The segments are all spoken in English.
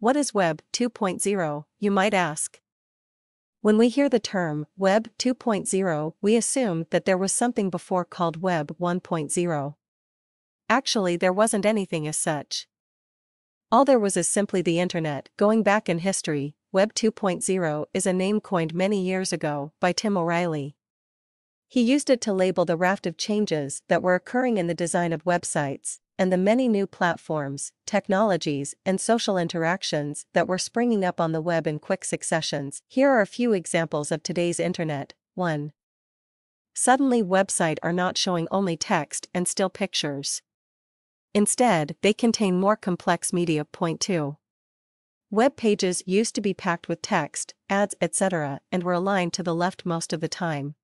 What is Web 2.0, you might ask? When we hear the term Web 2.0, we assume that there was something before called Web 1.0. Actually, there wasn't anything as such. All there was is simply the internet. Going back in history, Web 2.0 is a name coined many years ago by Tim O'Reilly. He used it to label the raft of changes that were occurring in the design of websites, and the many new platforms, technologies, and social interactions that were springing up on the web in quick successions. Here are a few examples of today's internet. 1. Suddenly, websites are not showing only text and still pictures. Instead, they contain more complex media. Point 2. Web pages used to be packed with text, ads, etc., and were aligned to the left most of the time.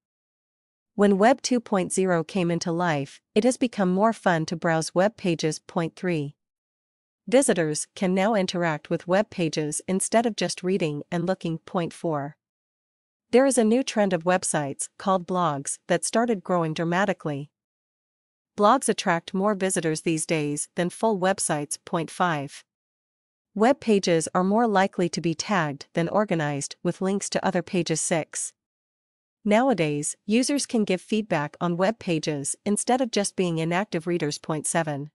When Web 2.0 came into life, it has become more fun to browse web pages. Point 3. Visitors can now interact with web pages instead of just reading and looking. Point 4. There is a new trend of websites, called blogs, that started growing dramatically. Blogs attract more visitors these days than full websites. Point 5. Web pages are more likely to be tagged than organized with links to other pages. 6. Nowadays, users can give feedback on web pages instead of just being inactive readers. Point 7.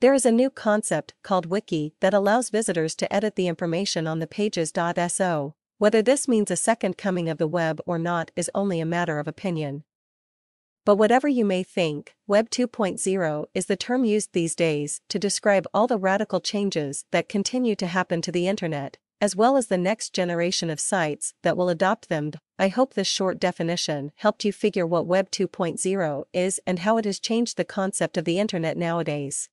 There is a new concept called Wiki that allows visitors to edit the information on the pages.so. Whether this means a second coming of the web or not is only a matter of opinion. But whatever you may think, Web 2.0 is the term used these days to describe all the radical changes that continue to happen to the internet, as well as the next generation of sites that will adopt them. I hope this short definition helped you figure what Web 2.0 is and how it has changed the concept of the internet nowadays.